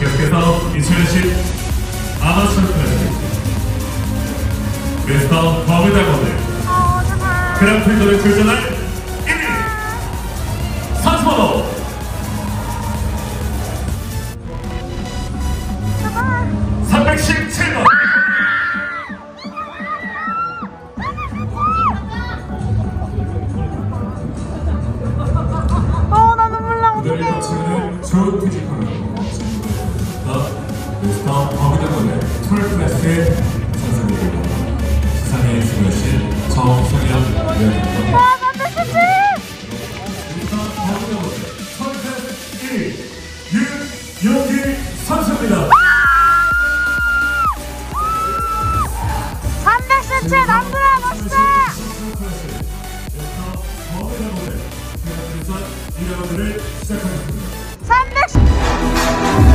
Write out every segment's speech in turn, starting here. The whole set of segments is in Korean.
계속해서 2010 아마추어 클래식 미스터 버뮤다 모델 그랑프리 노래 출전할 1위 선수번호 317번 버뮤다 모델 토럴 클래스의 선수들이고 수상에 수고하신 정성현 위원입니다 아, 317! 윤용기 선수입니다. 317 남구야 멋있어! 이라운드를 시작하겠습니다. 310!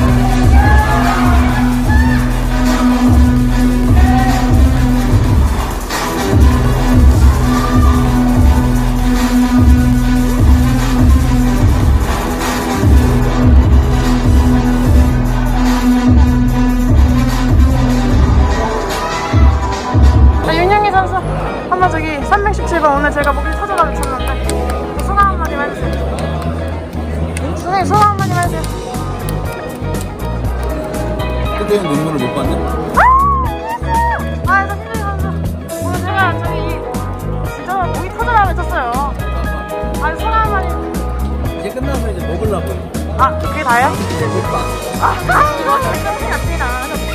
317번 오늘 제가 목이 터져가지고 쳤는데 소감 한마디만 해주세요. 선생님 소감 한마디만 해주세요. 그때는 눈물을 못 봤네. 아, 저 신동희 선수 오늘 제가 저기 진짜 목이 터져라 쳤어요. 아, 소감 한마디. 이제 끝나면 이제 먹으려고. 아, 그게 못 봐. 아, 아 이거 진짜 큰일 났습니다.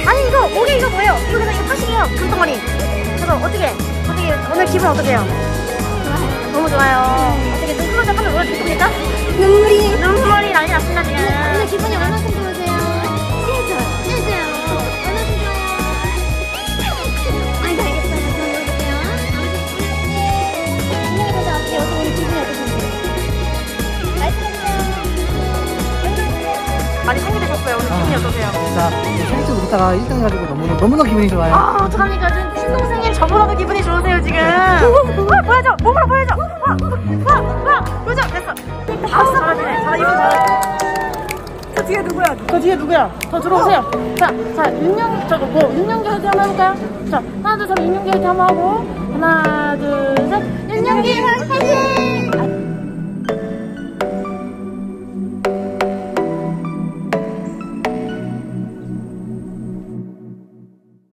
아니 이거 목에 이거 뭐예요? 이거 그냥 이거 파시게요. 금덩어리. 그래서 어떻게 어떻게 오늘 기분 어떠세요? 너무 좋아요. 어떻게 눈 클로즈업 하면 오늘 기쁩니까? 눈물이. 눈물이 난리 났습니다 지금. 오늘 기분이 얼마큼 좋으세요? 진짜 얼마큼 좋아요? 알겠어요. 어떻게 오늘 기분이 어떠신지. 말씀해주세요. 많이 생기되셨어요. 오늘 기분이 어떠세요? 자, 생일 우리다가 1등 해가지고 너무나, 너무나 기분이 좋아요. 아 어떡합니까? 지금 신동생님 저보다도 기분이 좋으세요 지금? 와 보여줘! 몸으로 보여줘! 와와와 보여줘! 됐어. 아 잘하시네 잘 이분 저 뒤에 누구야? 저 뒤에 누구야? 더 들어오세요. 자자 윤영 저거 뭐 윤영기 화이팅 한번 해볼까요? 자 하나 둘셋. 윤영기 화이팅 한번 하고. 하나 둘셋. 윤영기 화이팅